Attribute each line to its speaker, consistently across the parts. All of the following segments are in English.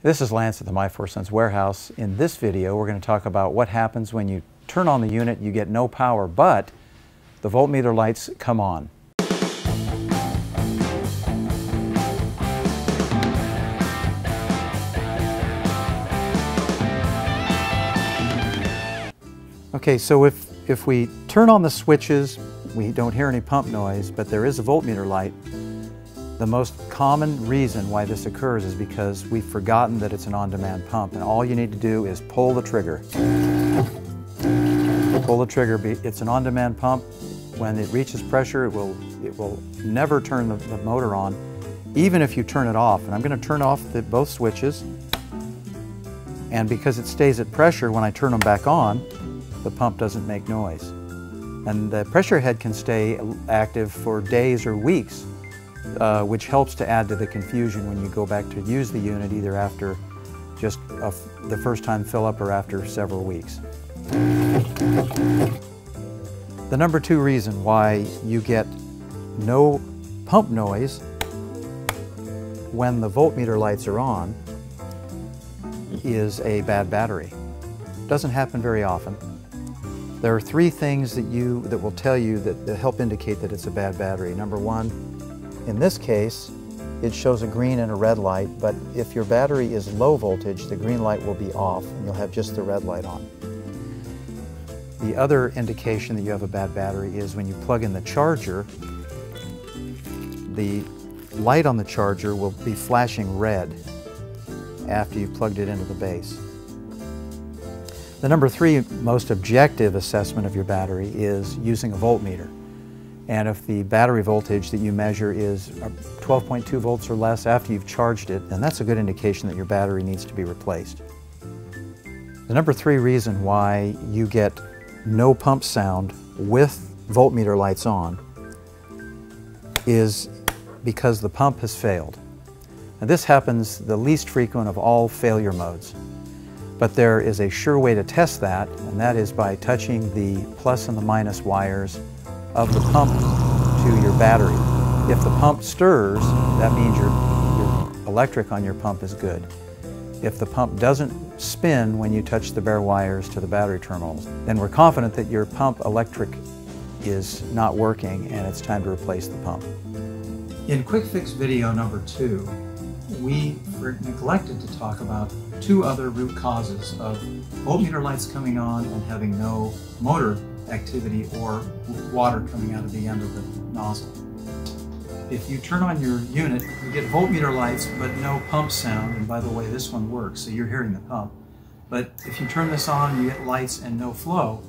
Speaker 1: This is Lance at the My Four Sons warehouse. In this video, we're going to talk about what happens when you turn on the unit, you get no power, but the voltmeter lights come on. Okay, so if, if we turn on the switches, we don't hear any pump noise, but there is a voltmeter light, the most common reason why this occurs is because we've forgotten that it's an on-demand pump, and all you need to do is pull the trigger. Pull the trigger. It's an on-demand pump. When it reaches pressure, it will, it will never turn the, the motor on, even if you turn it off. And I'm going to turn off the, both switches, and because it stays at pressure, when I turn them back on, the pump doesn't make noise. And the pressure head can stay active for days or weeks, uh, which helps to add to the confusion when you go back to use the unit either after just the first time fill up or after several weeks. The number two reason why you get no pump noise when the voltmeter lights are on is a bad battery. Doesn't happen very often. There are three things that you that will tell you that, that help indicate that it's a bad battery. Number one, in this case, it shows a green and a red light, but if your battery is low voltage, the green light will be off and you'll have just the red light on. The other indication that you have a bad battery is when you plug in the charger, the light on the charger will be flashing red after you've plugged it into the base. The number three most objective assessment of your battery is using a voltmeter. And if the battery voltage that you measure is uh, 12.2 volts or less after you've charged it, then that's a good indication that your battery needs to be replaced. The number three reason why you get no pump sound with voltmeter lights on is because the pump has failed. And this happens the least frequent of all failure modes. But there is a sure way to test that, and that is by touching the plus and the minus wires of the pump to your battery. If the pump stirs, that means your, your electric on your pump is good. If the pump doesn't spin when you touch the bare wires to the battery terminals, then we're confident that your pump electric is not working and it's time to replace the pump.
Speaker 2: In quick fix video number two, we were neglected to talk about two other root causes of voltmeter lights coming on and having no motor activity or water coming out of the end of the nozzle. If you turn on your unit, you get voltmeter lights but no pump sound, and by the way, this one works, so you're hearing the pump. But if you turn this on, you get lights and no flow.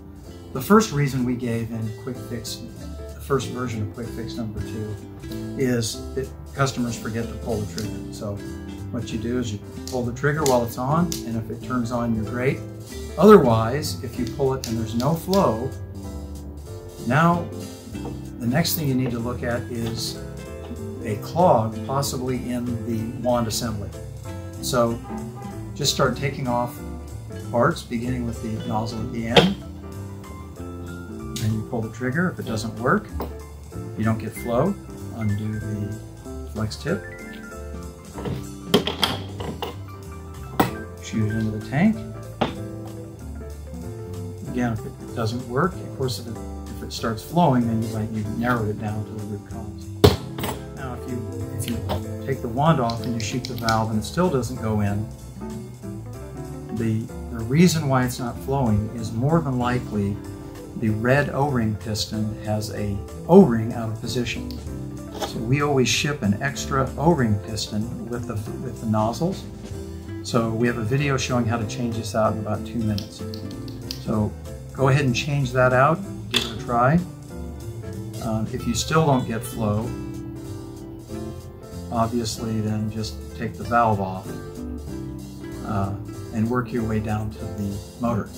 Speaker 2: The first reason we gave in Quick Fix, the first version of Quick Fix number two, is that customers forget to pull the trigger. So what you do is you pull the trigger while it's on, and if it turns on, you're great. Otherwise, if you pull it and there's no flow, now the next thing you need to look at is a clog, possibly in the wand assembly. So just start taking off parts, beginning with the nozzle at the end. And you pull the trigger. If it doesn't work, you don't get flow, undo the flex tip. Shoot it into the tank. Again, if it doesn't work, of course, if it, it starts flowing, then you, narrowed it down to the root cause. Now, if you, if you take the wand off and you shoot the valve and it still doesn't go in, the, the reason why it's not flowing is more than likely the red O-ring piston has a O-ring out of position. So we always ship an extra O-ring piston with the, with the nozzles. So we have a video showing how to change this out in about two minutes. So go ahead and change that out, try. Um, if you still don't get flow, obviously then just take the valve off uh, and work your way down to the motor.